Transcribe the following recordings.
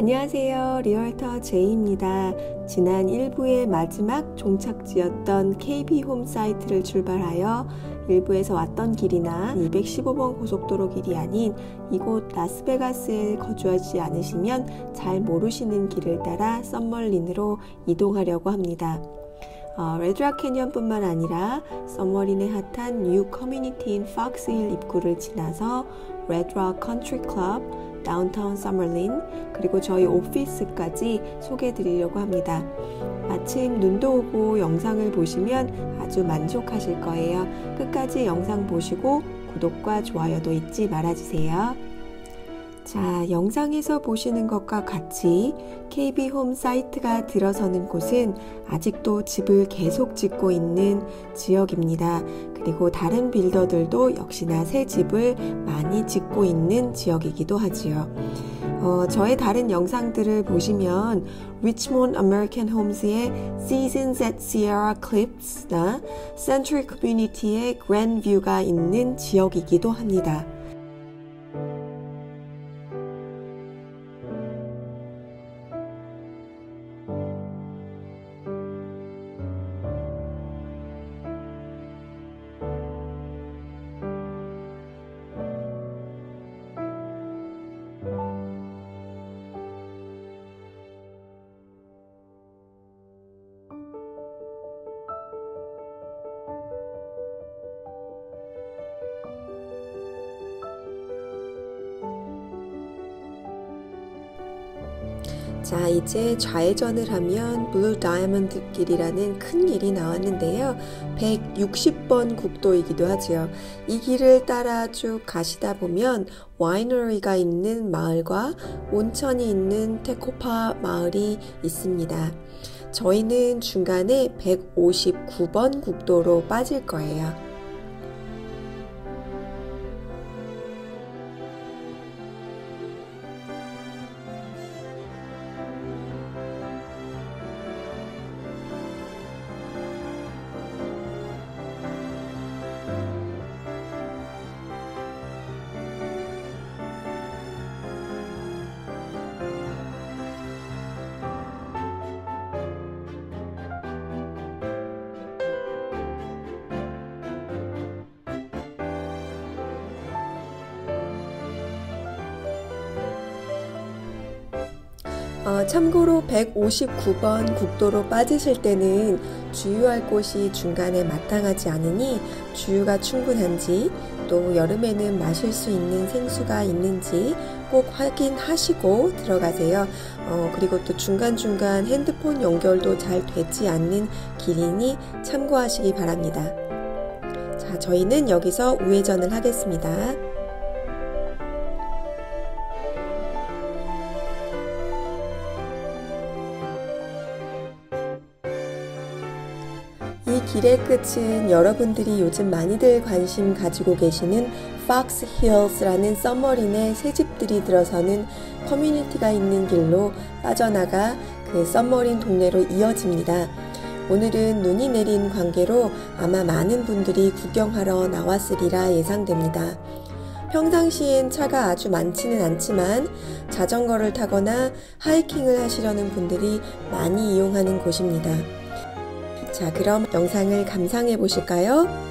안녕하세요. Realtor 제이입니다. 지난 1부의 마지막 종착지였던 KB 홈 사이트를 출발하여 1부에서 왔던 길이나 215번 고속도로 길이 아닌 이곳 라스베가스에 거주하지 않으시면 잘 모르시는 길을 따라 썸멀린으로 이동하려고 합니다. 어, 레드락 캐년뿐만 아니라 썸머린의 핫한 new 커뮤니티인 팍스힐 입구를 지나서 레드락 컨트리 클럽, 다운타운 서머린, 그리고 저희 오피스까지 소개해 드리려고 합니다. 마침 눈도 오고 영상을 보시면 아주 만족하실 거예요. 끝까지 영상 보시고 구독과 좋아요도 잊지 말아주세요. 자, 영상에서 보시는 것과 같이 KB 홈 사이트가 들어서는 곳은 아직도 집을 계속 짓고 있는 지역입니다. 그리고 다른 빌더들도 역시나 새 집을 많이 짓고 있는 지역이기도 하지요. 어, 저의 다른 영상들을 보시면 Richmond American Homes의 Seasons at Sierra Cliffs나 Century Community의 Grand View가 있는 지역이기도 합니다. 자, 이제 좌회전을 하면 블루 다이아몬드 길이라는 큰 길이 나왔는데요. 160번 국도이기도 하지요. 이 길을 따라 쭉 가시다 보면 와이너리가 있는 마을과 온천이 있는 테코파 마을이 있습니다. 저희는 중간에 159번 국도로 빠질 거예요. 어, 참고로 159번 국도로 빠지실 때는 주유할 곳이 중간에 마땅하지 않으니 주유가 충분한지 또 여름에는 마실 수 있는 생수가 있는지 꼭 확인하시고 들어가세요. 어, 그리고 또 중간중간 핸드폰 연결도 잘 되지 않는 길이니 참고하시기 바랍니다. 자, 저희는 여기서 우회전을 하겠습니다. 이 길의 끝은 여러분들이 요즘 많이들 관심 가지고 계시는 Fox Hills라는 썸머린의 새 집들이 들어서는 커뮤니티가 있는 길로 빠져나가 그 썸머린 동네로 이어집니다. 오늘은 눈이 내린 관계로 아마 많은 분들이 구경하러 나왔으리라 예상됩니다. 평상시엔 차가 아주 많지는 않지만 자전거를 타거나 하이킹을 하시려는 분들이 많이 이용하는 곳입니다. 자, 그럼 영상을 감상해 보실까요?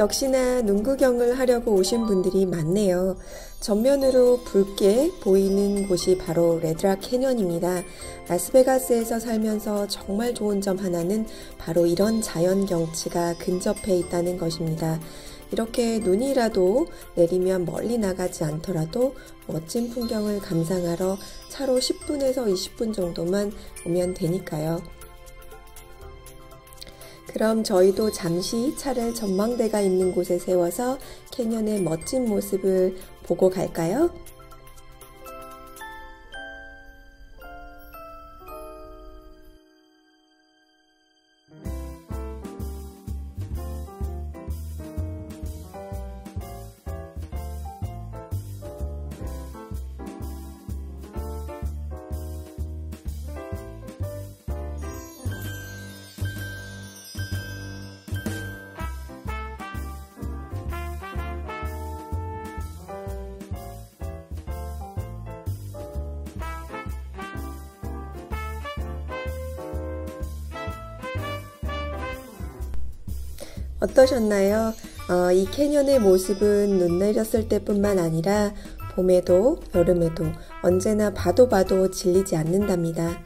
역시나 눈 구경을 하려고 오신 분들이 많네요. 전면으로 붉게 보이는 곳이 바로 레드락 캐년입니다. 라스베가스에서 살면서 정말 좋은 점 하나는 바로 이런 자연 경치가 근접해 있다는 것입니다. 이렇게 눈이라도 내리면 멀리 나가지 않더라도 멋진 풍경을 감상하러 차로 10분에서 20분 정도만 오면 되니까요. 그럼 저희도 잠시 차를 전망대가 있는 곳에 세워서 캐년의 멋진 모습을 보고 갈까요? 어떠셨나요? 어, 이 캐년의 모습은 눈 내렸을 때뿐만 아니라 봄에도 여름에도 언제나 봐도 봐도 질리지 않는답니다.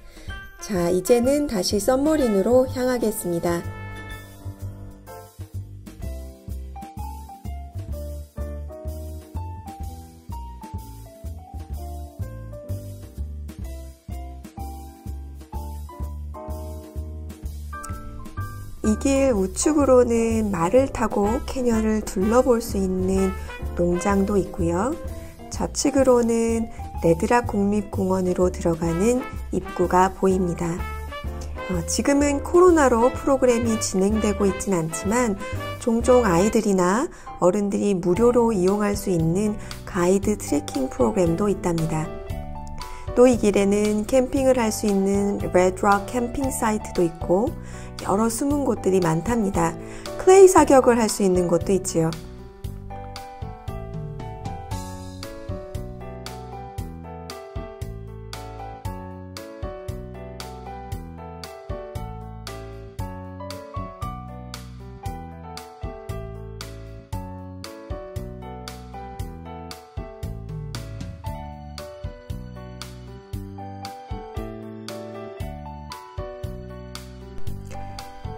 자, 이제는 다시 썸머린으로 향하겠습니다. 이 길 우측으로는 말을 타고 캐년을 둘러볼 수 있는 농장도 있고요. 좌측으로는 레드락 국립공원으로 들어가는 입구가 보입니다. 어, 지금은 코로나로 프로그램이 진행되고 있진 않지만 종종 아이들이나 어른들이 무료로 이용할 수 있는 가이드 트레킹 프로그램도 있답니다. 또 이 길에는 캠핑을 할 수 있는 레드락 캠핑 사이트도 있고 여러 숨은 곳들이 많답니다. 클레이 사격을 할 수 있는 곳도 있지요.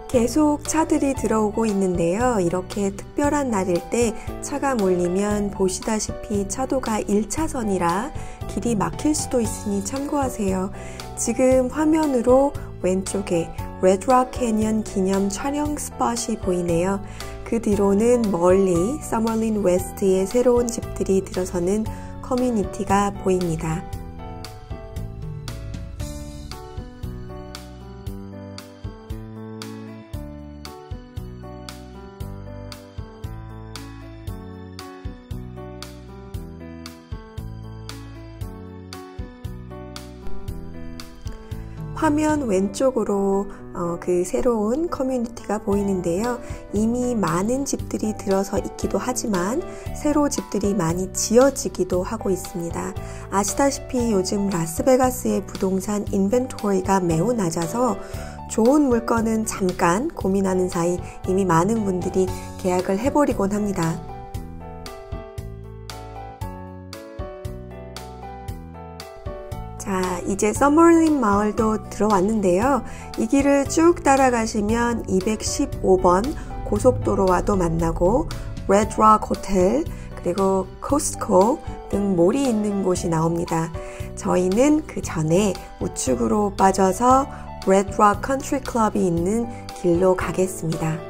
계속 차들이 들어오고 있는데요. 이렇게 특별한 날일 때 차가 몰리면 보시다시피 차도가 1차선이라 길이 막힐 수도 있으니 참고하세요. 지금 화면으로 왼쪽에 레드락 캐년 기념 촬영 spot이 보이네요. 그 뒤로는 멀리 서머린 웨스트의 새로운 집들이 들어서는 커뮤니티가 보입니다. 화면 왼쪽으로 어, 그 새로운 커뮤니티가 보이는데요. 이미 많은 집들이 들어서 있기도 하지만 새로 집들이 많이 지어지기도 하고 있습니다. 아시다시피 요즘 라스베가스의 부동산 인벤토리가 매우 낮아서 좋은 물건은 잠깐 고민하는 사이 이미 많은 분들이 계약을 해버리곤 합니다. 이제 서머린 마을도 들어왔는데요. 이 길을 쭉 따라가시면 215번 고속도로와도 만나고 레드락 호텔 그리고 코스코 등 mall이 있는 곳이 나옵니다. 저희는 그 전에 우측으로 빠져서 레드락 컨트리 클럽이 있는 길로 가겠습니다.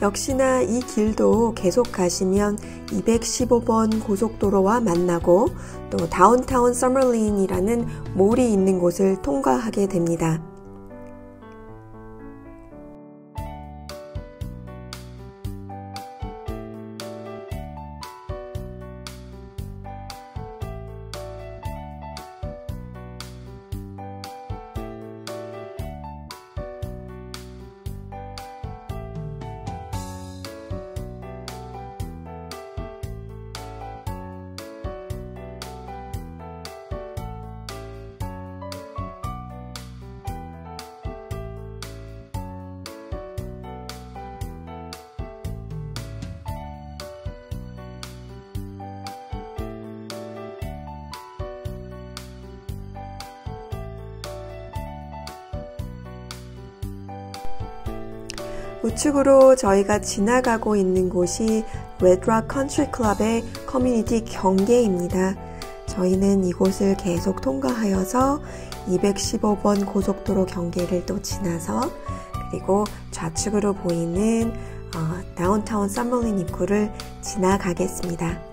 역시나 이 길도 계속 가시면 215번 고속도로와 만나고 또 다운타운 서머린이라는 몰이 있는 곳을 통과하게 됩니다. 우측으로 저희가 지나가고 있는 곳이 레드락 컨트리 클럽의 커뮤니티 경계입니다. 저희는 이곳을 계속 통과하여서 215번 고속도로 경계를 또 지나서 그리고 좌측으로 보이는 어, 다운타운 썸머린 입구를 지나가겠습니다.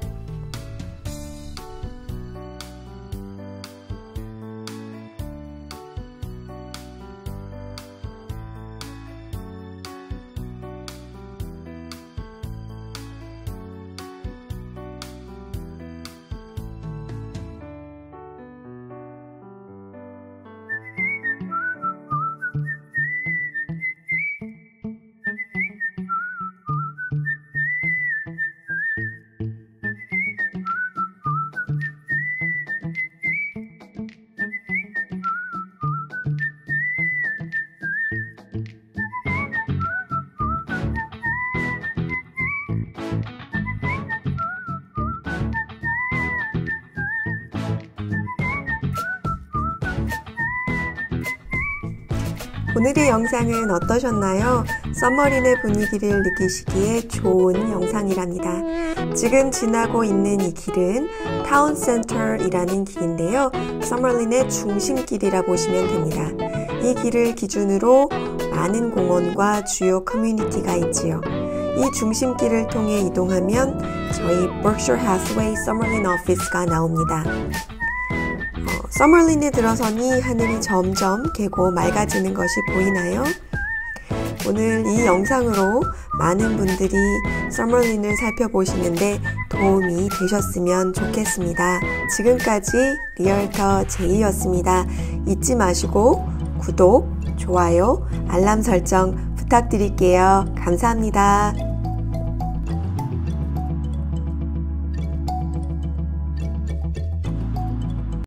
오늘의 영상은 어떠셨나요? 썸머린의 분위기를 느끼시기에 좋은 영상이랍니다. 지금 지나고 있는 이 길은 타운센터이라는 길인데요. 썸머린의 중심길이라 보시면 됩니다. 이 길을 기준으로 많은 공원과 주요 커뮤니티가 있지요. 이 중심길을 통해 이동하면 저희 Berkshire Hathaway Summerlin 오피스가 나옵니다. 서멀린에 들어서니 하늘이 점점 개고 맑아지는 것이 보이나요? 오늘 이 영상으로 많은 분들이 서멀린을 살펴보시는데 도움이 되셨으면 좋겠습니다. 지금까지 리얼터 제이였습니다. 잊지 마시고 구독, 좋아요, 알람 설정 부탁드릴게요. 감사합니다.